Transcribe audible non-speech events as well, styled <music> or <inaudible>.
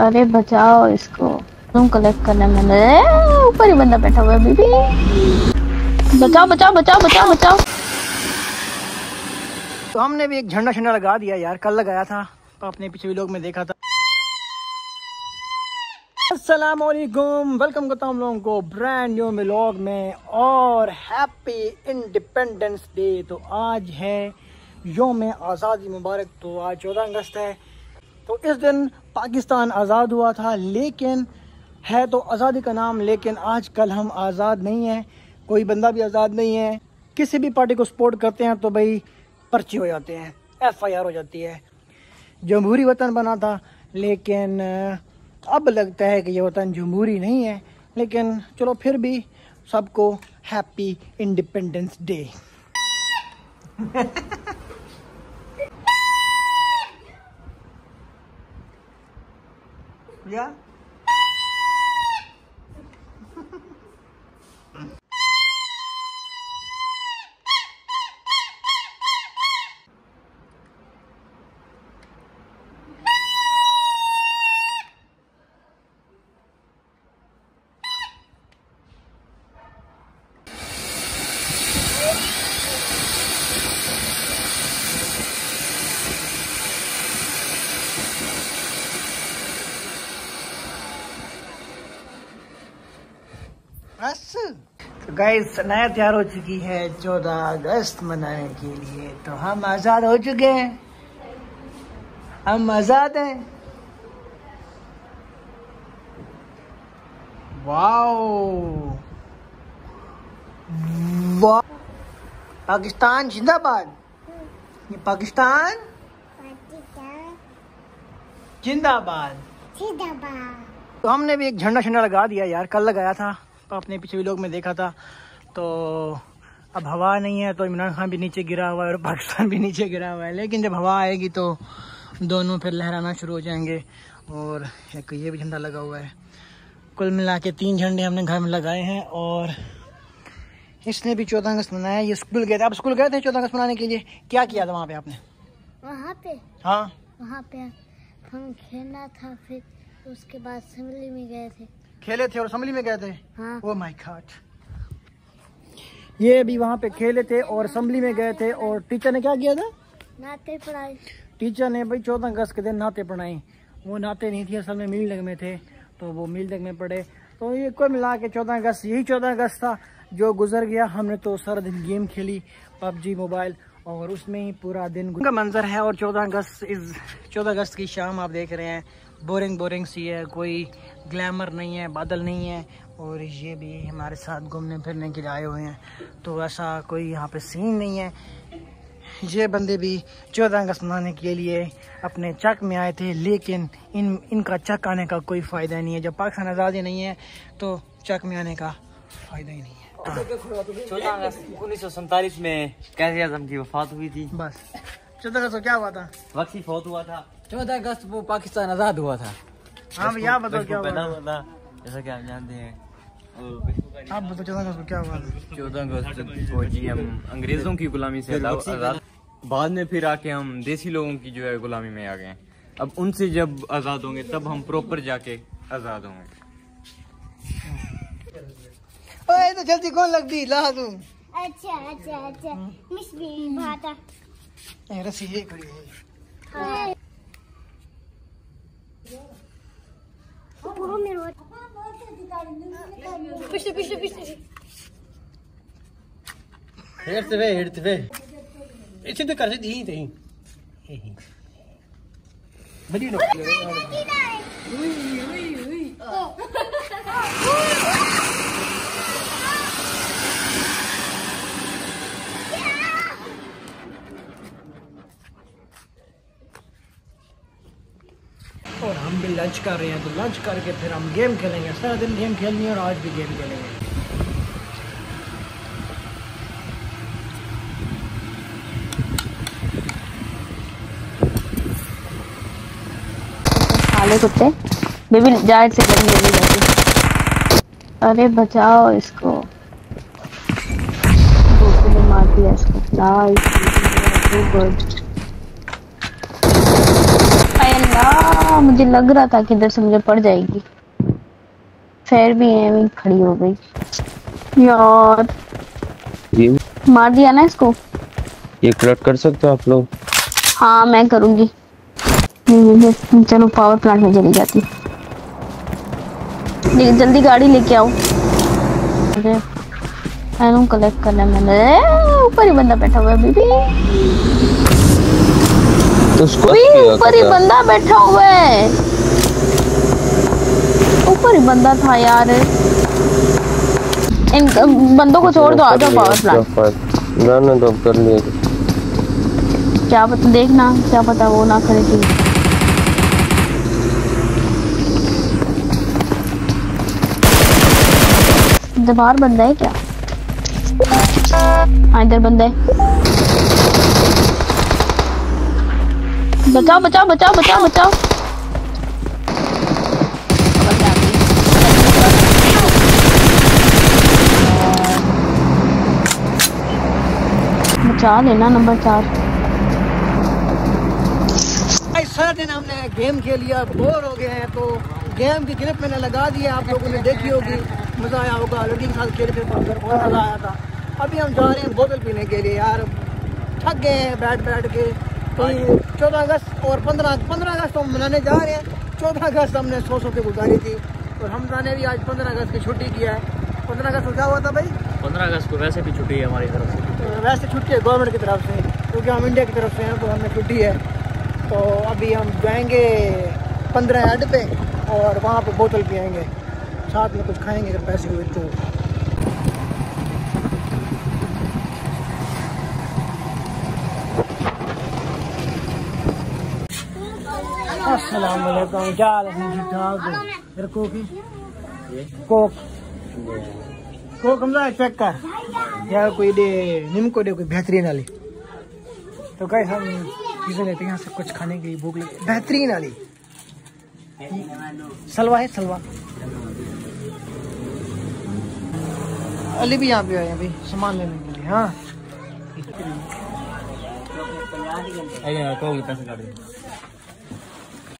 अरे बचाओ इसको। तुम कलेक्ट करने में ऊपर ही बंदा बैठा हुआ है, बीबी। बचाओ बचाओ बचाओ बचाओ बचाओ। तो हमने भी एक झंडा झंडा लगा दिया यार। कल लगाया था। तो अपने पिछले लोग में देखा था। असलम वेलकम करता हूँ हम लोगों को ब्रांड न्यू व्लॉग में और हैप्पी इंडिपेंडेंस डे तो आज है योम आज़ादी मुबारक। तो आज चौदह अगस्त है। तो इस दिन पाकिस्तान आज़ाद हुआ था, लेकिन है तो आज़ादी का नाम, लेकिन आज कल हम आज़ाद नहीं हैं, कोई बंदा भी आज़ाद नहीं है। किसी भी पार्टी को सपोर्ट करते हैं तो भाई पर्ची हो जाते हैं एफ़ आई आर हो जाती है। जमहूरी वतन बना था, लेकिन अब लगता है कि ये वतन जमहूरी नहीं है, लेकिन चलो फिर भी सबको हैप्पी इंडिपेंडेंस डे। <laughs> या गाइस नया तैयार हो चुकी है चौदह अगस्त मनाने के लिए। तो हम आज़ाद हो चुके हैं। हम आज़ाद हैं। वाओ। वाह पाकिस्तान जिंदाबाद। ये पाकिस्तान? जिंदाबाद। तो हमने भी एक झंडा झंडा लगा दिया यार। कल लगाया था। अपने पिछले लोग में देखा था। तो अब हवा नहीं है तो इमरान खान भी नीचे गिरा हुआ है और पाकिस्तान भी नीचे गिरा हुआ है। लेकिन जब हवा आएगी तो दोनों फिर लहराना शुरू हो जाएँगे और एक ये भी झंडा लगा हुआ है। कुल मिला के तीन झंडे हमने घर में लगाए हैं और इसने भी चौदह अगस्त मनाया ये स्कूल गए थे। आप स्कूल गए थे चौदह अगस्त मनाने के लिए? क्या किया था वहाँ पे आपने? वहाँ पे? हाँ। वहाँ पे हम खेलना था फिर उसके बाद असेंबली में गए थे। खेले थे और असम्बली में गए थे? हाँ। ओ माय गॉड ये भी वहाँ पे खेले थे और असम्बली में गए थे और टीचर ने क्या किया था? नाते पढ़ाई टीचर ने भाई चौदह अगस्त के दिन नाते पढ़ाई वो नाते नहीं थी असल में मील में थे तो वो मील में पढ़े। तो ये कोई मिला के चौदह अगस्त यही चौदह अगस्त था जो गुजर गया। हमने तो सारा दिन गेम खेली पबजी मोबाइल और उसमें ही पूरा दिन का मंजर है और चौदह अगस्त इस चौदह अगस्त की शाम आप देख रहे हैं। बोरिंग बोरिंग सी है कोई ग्लैमर नहीं है बादल नहीं है और ये भी हमारे साथ घूमने फिरने के लिए आए हुए हैं। तो ऐसा कोई यहाँ पे सीन नहीं है। ये बंदे भी चौदह अगस्त मनाने के लिए अपने चक में आए थे लेकिन इन इनका चक आने का कोई फ़ायदा नहीं है। जब पाकिस्तान आज़ादी नहीं है तो चक में आने का फ़ायदा ही नहीं है। चौदह अगस्त उन्नीस सौ सैतालीस में कैसे आज़म की वफात हुई थी? बस। चौदह अगस्त क्या हुआ था? वक्सी फौत हुआ था। चौदह अगस्त वो पाकिस्तान आज़ाद हुआ था। हाँ भैया बताओ क्या हुआ था? जैसा कि आप जानते हैं। आप बताओ चौदह अगस्त को क्या हुआ था? चौदह अगस्त को जी हम अंग्रेज़ों की गुलामी से आज़ाद बाद में फिर आके हम देसी लोगों की जो है गुलामी में आ गए अब उनसे जब आज़ाद होंगे तब हम प्रॉपर जाके आज़ाद होंगे। ओए तो जल्दी कौन लगती? ला तू अच्छा अच्छा अच्छा। मिस भी भाता। रस्सी ये खड़ी है। पूरा मेरा पिछले पिछले पिछले हेड़ते वे हेड़ते वे। इसे तो कर से दी थे बड़ी नो और हम भी लंच कर रहे हैं तो लंच करके फिर हम गेम खेलेंगे। सारा दिन गेम खेलनी है और आज भी गेम खेलेंगे। कुत्ते। बेबी ज़ाहिर से गर्मी लगी जाती अरे बचाओ इसको। मार दिया इसको। गुड अल्लाह हाँ मुझे लग रहा था कि इधर से मुझे पड़ जाएगी। फिर भी एवं खड़ी हो गई। यार। जी। मार दिया ना इसको? ये कलेक्ट कर सकते हो आप लोग? हाँ मैं करूँगी। चलो पावर प्लांट में चली जाती। जल्दी गाड़ी लेके आओ। कलेक्ट करना मैंने। ऊपर ही बंदा बैठा हुआ है बीबी उसको ऊपर ही बंदा बैठा हुआ है। ऊपर ही बंदा था यार। इन बंदों को छोड़ दो आ जाओ पावर प्लांट जाने दो कर लिया। क्या पता देखना क्या पता वो ना करे कि। बाहर बंदा है क्या? हाँ इधर बंदा है। बचाओ बचाओ बचाओ बचाओ बचाओ। बचा लेना नंबर चार। दिन हमने गेम खेल लिया बोर हो गए हैं तो गेम की ग्रिप मैंने लगा दी है, आप लोगों ने देखी होगी। मज़ा आया होगा लड़की के साथ खेल के बहुत मज़ा आया था। अभी हम जा रहे हैं बोतल पीने के लिए, यार। थक गए हैं बैठ बैठ के। तो चौदह अगस्त और पंद्रह पंद्रह अगस्त हम मनाने जा रहे हैं। चौदह अगस्त हमने सौ सौ के गुजारी थी और हमजा ने भी आज पंद्रह अगस्त की छुट्टी किया है। पंद्रह अगस्त को क्या हुआ था भाई? पंद्रह अगस्त को वैसे भी छुट्टी है हमारी तरफ़ से। तो वैसे छुट्टी है गवर्नमेंट की तरफ़ से क्योंकि हम इंडिया की तरफ़ से हैं तो हमें छुट्टी है। तो अभी हम जाएँगे पंद्रह हेड पे और वहाँ पे बोतल पियेंगे। साथ में कुछ खाएँगे अगर पैसे हुए तो। अस्सलाम वालेकुम क्या हाल है? ठीक ठाक फिर कोक? कोक। कोक चेक कर। कोई दे, निम को दे कोई बेहतरीन वाली। तो गाइस हम चीज़ें लेते हैं। से कुछ खाने के लिए भूख लगी। बेहतरीन वाली। सलवा है, सलवा। अली भी यहाँ पे आए अभी, सामान लेने के लिए हाँ।